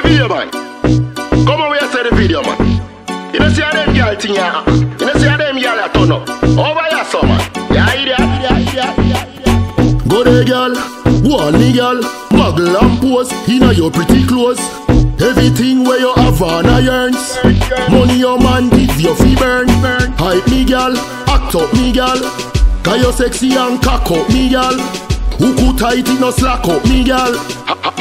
Video man. Come on, we say the video man. You know see how them girl thing ya. You know see how them girl a turn up. Over here, so man. Yeah, idiot, idiot, idiot, idiot. Go there, girl. Me, girl. Muggle and pose inna your pretty clothes. Everything where you have on a yearns. Money your man give you fi burn. Hype me, girl. Act up me, girl. Cause you sexy and cock up me, girl. Who could tight it no slack up me, girl.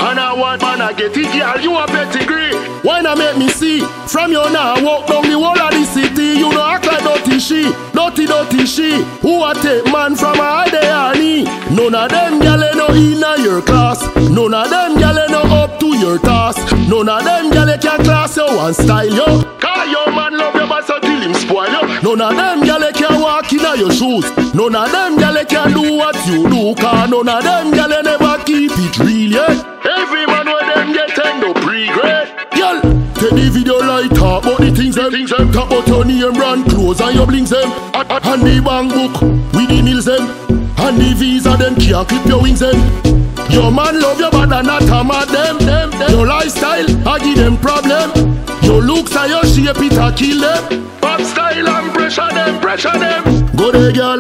And I want man, I get it, girl. You a pedigree. Why not make me see? From you now, walk down the wall of the city. You know act like dirty she, dirty dirty she. Who a take man from a hide knee? None of them gyal no inna your class. None of them gyal no up to your task. None of them gyal can class you and style you. Call your man love your man so till him spoil you. None of them walk inna your shoes. None of them gyal eh can do what you do. Cause none of them gyal eh never keep it real yet. Every man where them get end up regret. Girl, take the video like talk about the things them. Things them. Talk about your name, brand clothes and your blings them. And the bank book with the meals them. And the visa them can't clip your wings them. Your man love your bad and not mad them, them, them. Your lifestyle, I give them problem. Your looks and your shape, it a kill them. Pressure them. Go there, girl.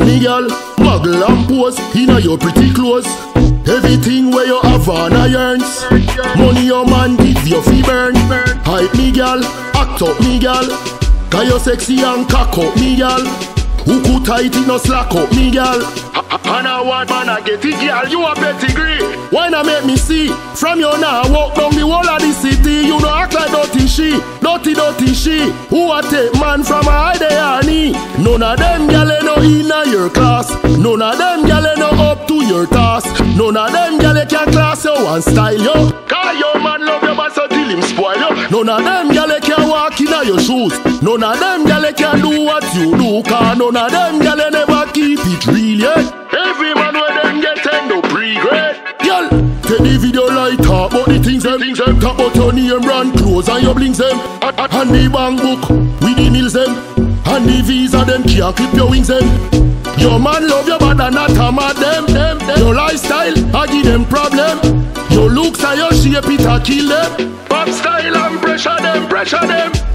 Me, girl. Muggle and pose inna your pretty clothes. Everything where you have on a yearns. Money your man give you fi burn. Hype me, girl. Act up me, girl. Cause you sexy and cock up me, girl. Who could tight no slack up me, girl. And I want man, I get it, girl. You a pedigree. Why not make me see? From your now, walk down the wall of the city. You know act like dirty she, dirty dirty she. Who a take man from a hide knee? None of them gyal eh, no inna your class. None of them gyal eh, no up to your task. None of them gyal eh, can class you and style you. Call your man love your man so till him spoil you. None of them gyal can walk inna your shoes. None of them gyal can do what you do. Cause none of them gyal never keep it real yet. Every man where them get end up regret. Girl, take the video like talk about the things them. Things them. Talk about your name, brand clothes and your blings them. And the bank book with the meals them. And the visa them can't clip your wings them. Your man love your bad and not mad them, them, them. Your lifestyle, I give them problem. Your looks and your shape, it a kill them. Pop style and pressure them, pressure them.